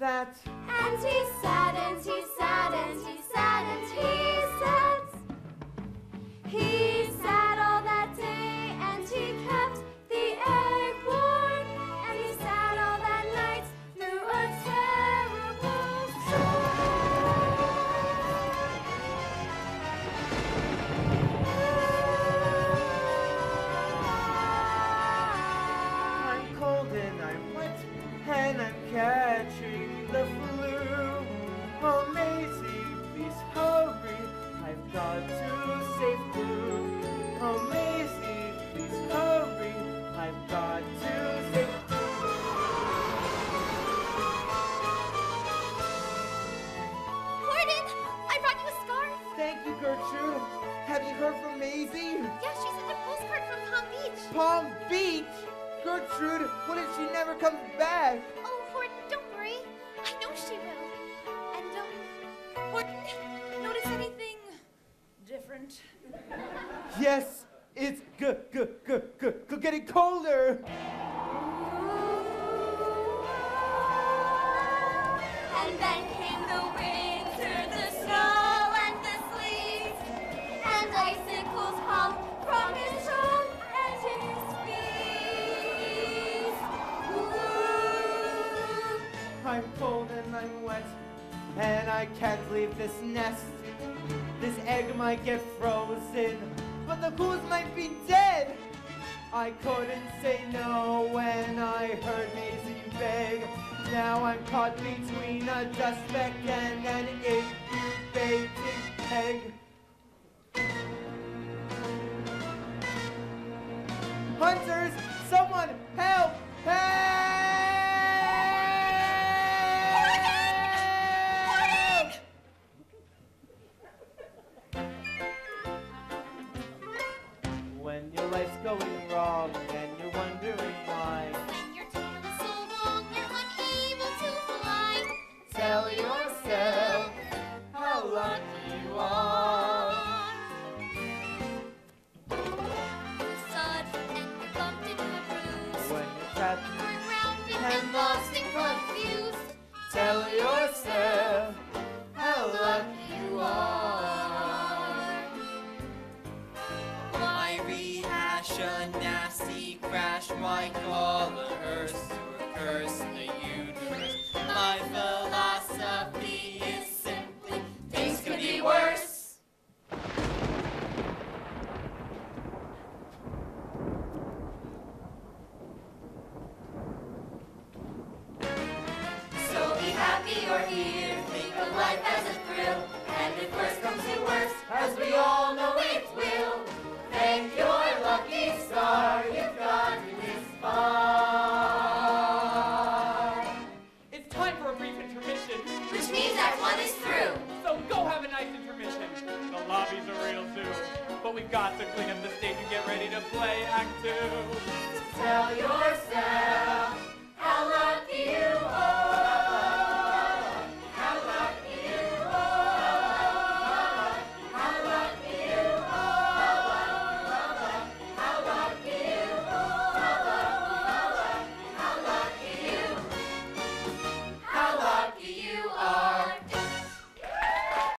that. And he sat and he Palm Beach. Gertrude, what if she never comes back? Oh, Horton, don't worry. I know she will. And, um, Horton, notice anything different? Yes, it's good, good, good, good, good, getting colder. And then came the I'm cold and I'm wet, and I can't leave this nest. This egg might get frozen, but the goose might be dead. I couldn't say no when I heard Mayzie beg. Now I'm caught between a dust speck and an incubating egg. Hunters, someone! Help! Trapped, and lost and confused. tell yourself how lucky you are. Why rehash a nasty crash? Why call a hearse a curse the universe? My philosophy nice intermission. The lobby's a real zoo. But we've got to clean up the stage and get ready to play Act Two. Tell yourself